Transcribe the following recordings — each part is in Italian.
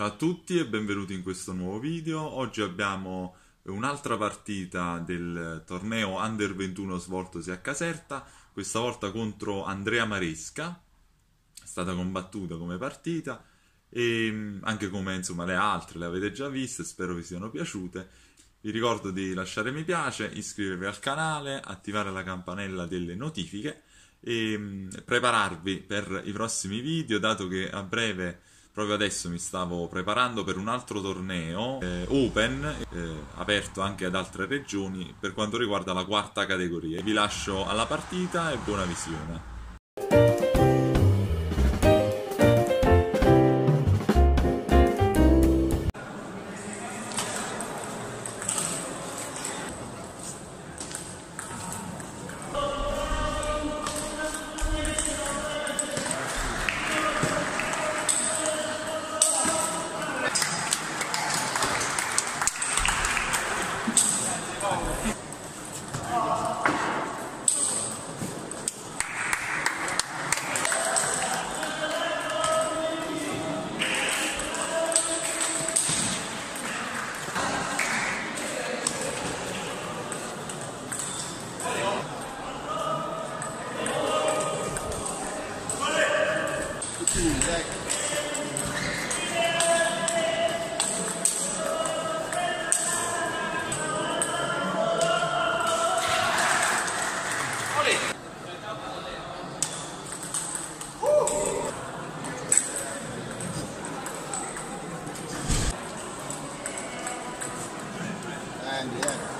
Ciao a tutti e benvenuti in questo nuovo video. Oggi abbiamo un'altra partita del torneo Under 21 svoltosi a Caserta, questa volta contro Andrea Maresca. È stata combattuta come partita e anche come insomma le altre le avete già viste, spero vi siano piaciute. Vi ricordo di lasciare mi piace, iscrivervi al canale, attivare la campanella delle notifiche e prepararvi per i prossimi video, dato che a breve proprio adesso mi stavo preparando per un altro torneo eh, open eh, aperto anche ad altre regioni per quanto riguarda la quarta categoria. Vi lascio alla partita e buona visione. and yeah.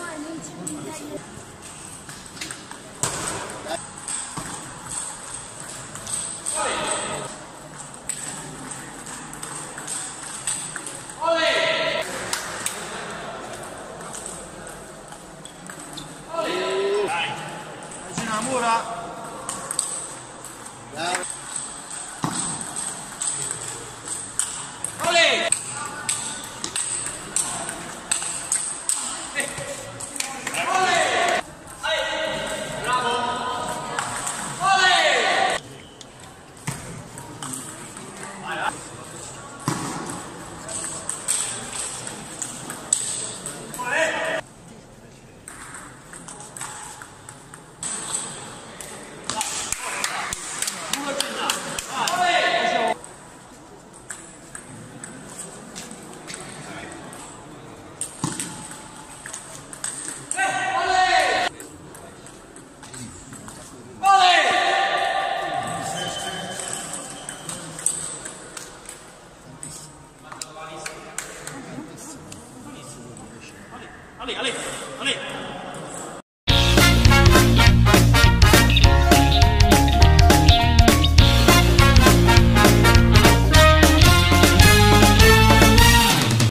mura. allez, allez, allez